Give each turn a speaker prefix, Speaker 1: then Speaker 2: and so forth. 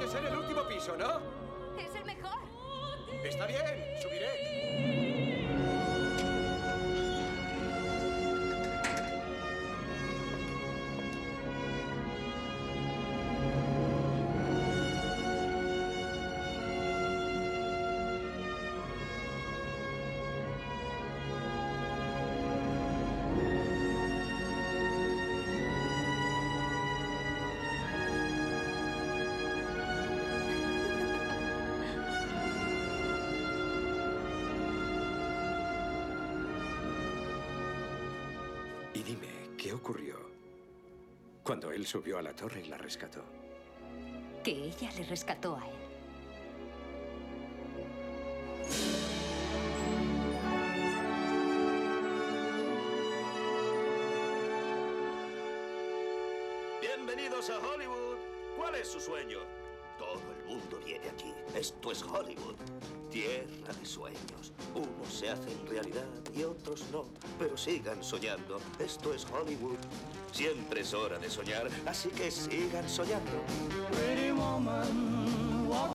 Speaker 1: que ser el último piso, ¿no?
Speaker 2: Es el mejor.
Speaker 1: Está bien,
Speaker 3: dime, ¿qué ocurrió cuando él subió a la torre y la rescató?
Speaker 2: Que ella le rescató a él.
Speaker 4: Bienvenidos a Hollywood. ¿Cuál es su sueño? Todo el mundo viene aquí. Esto es Hollywood. Tierra de sueños. Unos se hacen realidad y otros no. Pero sigan soñando. Esto es Hollywood. Siempre es hora de soñar, así que sigan soñando.
Speaker 5: Pretty woman,